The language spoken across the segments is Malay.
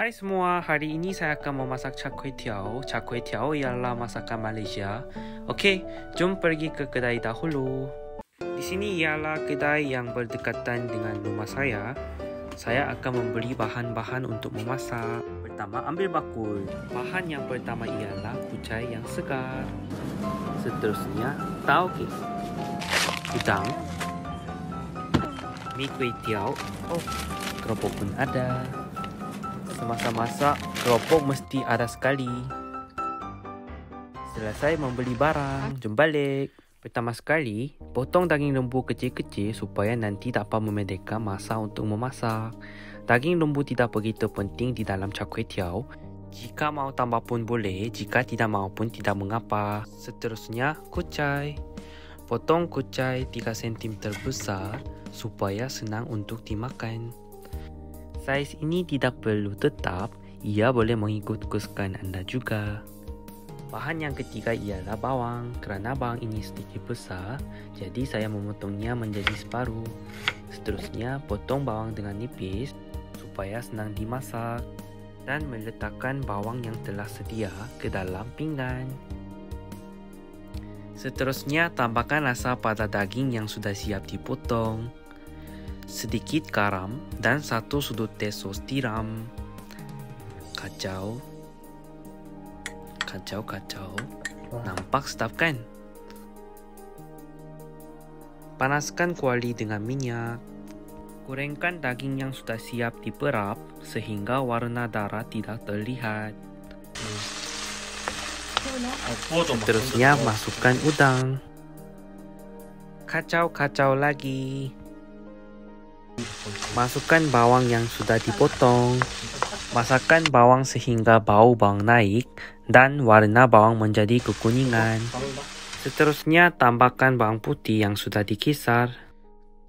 Hai semua, hari ini saya akan memasak char kway teow. Char kway teow ialah masakan Malaysia. Okey, jom pergi ke kedai dahulu. Di sini ialah kedai yang berdekatan dengan rumah saya. Saya akan membeli bahan-bahan untuk memasak. Pertama, ambil bakul. Bahan yang pertama ialah kucai yang segar. Seterusnya, tauge. Udang. Mi kway teow. Oh, keropok pun ada. Semasa masak, keropok mesti ada sekali. Selesai membeli barang, jom balik. Pertama sekali, potong daging lembu kecil-kecil supaya nanti dapat memedekkan masa untuk memasak. Daging lembu tidak begitu penting di dalam char kway teow. Jika mau tambah pun boleh, jika tidak mau pun tidak mengapa. Seterusnya, kucai. Potong kucai 3 cm besar supaya senang untuk dimakan. Saiz ini tidak perlu tetap, ia boleh mengikut kesukaan anda juga. Bahan yang ketiga ialah bawang. Kerana bawang ini sedikit besar, jadi saya memotongnya menjadi separuh. Seterusnya, potong bawang dengan nipis supaya senang dimasak dan meletakkan bawang yang telah sedia ke dalam pinggan. Seterusnya, tambahkan rasa pada daging yang sudah siap dipotong sedikit garam dan satu sudut teh sos tiram. Kacau. Kacau, kacau. Nampak sedap kan? Panaskan kuali dengan minyak. Gorengkan daging yang sudah siap diperap sehingga warna darah tidak terlihat. Terusnya masukkan udang. Kacau-kacau lagi. Masukkan bawang yang sudah dipotong. Masakkan bawang sehingga bau bawang naik dan warna bawang menjadi kekuningan. Seterusnya tambahkan bawang putih yang sudah dikisar.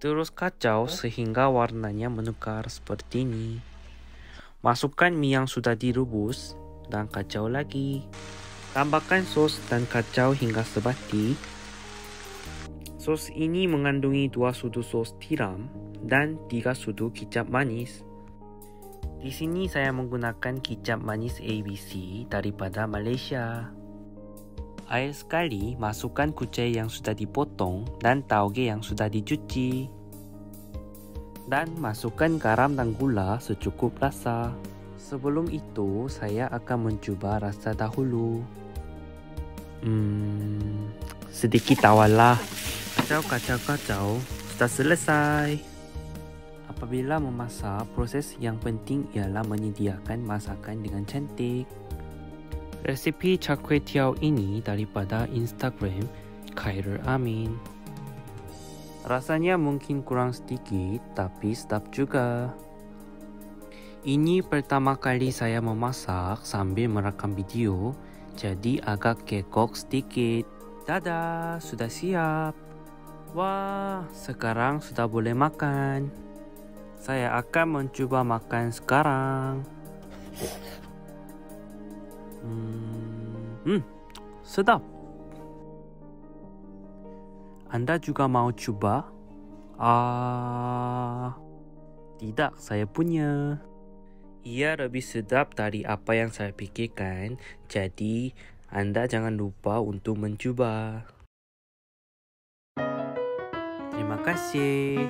Terus kacau sehingga warnanya menukar seperti ini. Masukkan mie yang sudah direbus dan kacau lagi. Tambahkan sos dan kacau hingga sebati. Sos ini mengandungi dua sudu sos tiram dan tiga sudu kicap manis. Di sini saya menggunakan kicap manis ABC daripada Malaysia. Air sekali, masukkan kucai yang sudah dipotong dan tauge yang sudah dicuci. Dan masukkan garam dan gula secukup rasa. Sebelum itu, saya akan mencuba rasa dahulu. Hmm, sedikit awalah. Kacau, kacau, kacau. Sudah selesai. Apabila memasak, proses yang penting ialah menyediakan masakan dengan cantik. Resepi char kway teow ini daripada Instagram Khairul Amin. Rasanya mungkin kurang sedikit, tapi sedap juga. Ini pertama kali saya memasak sambil merakam video, jadi agak kekok sedikit. Dadah, sudah siap. Wah, sekarang sudah boleh makan. Saya akan mencuba makan sekarang. Hmm, hmm sedap. Anda juga mau cuba? Ah, tidak, saya punya. Ia lebih sedap dari apa yang saya pikirkan, jadi anda jangan lupa untuk mencuba. Terima kasih.